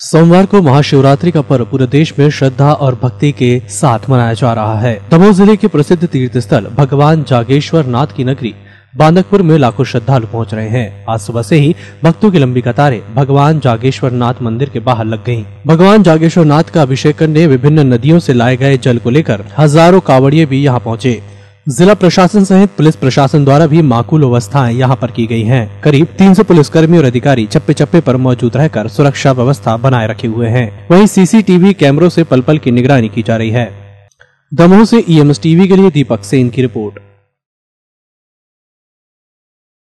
सोमवार को महाशिवरात्रि का पर्व पूरे देश में श्रद्धा और भक्ति के साथ मनाया जा रहा है। दमोह ज़िले के प्रसिद्ध तीर्थ स्थल भगवान जागेश्वर नाथ की नगरी बांदकपुर में लाखों श्रद्धालु पहुँच रहे हैं। आज सुबह से ही भक्तों की लंबी कतारें भगवान जागेश्वर नाथ मंदिर के बाहर लग गई भगवान जागेश्वर नाथ का अभिषेक करने विभिन्न नदियों से लाए गए जल को लेकर हज़ारों कावड़िए भी यहाँ पहुँचे। जिला प्रशासन सहित पुलिस प्रशासन द्वारा भी माकूल व्यवस्थाएँ यहाँ पर की गई हैं। करीब 300 पुलिसकर्मी और अधिकारी चप्पे चप्पे पर मौजूद रहकर सुरक्षा व्यवस्था बनाए रखे हुए हैं। वहीं सीसीटीवी कैमरों से पल पल की निगरानी की जा रही है। दमोह से ईएमएस टीवी के लिए दीपक सेन की रिपोर्ट।